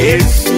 It's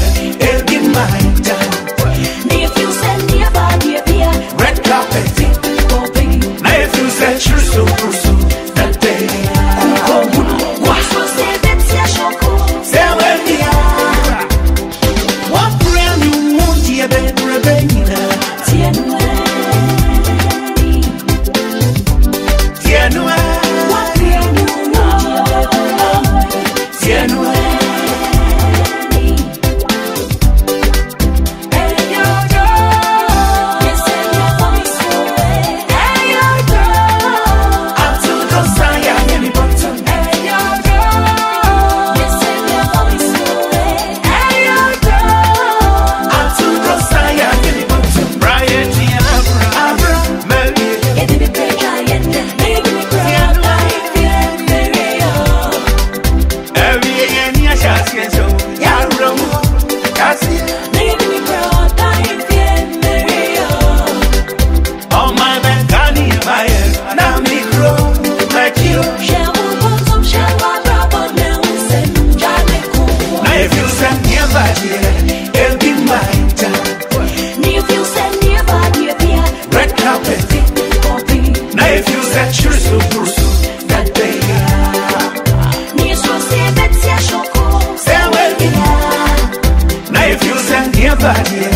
Bahia.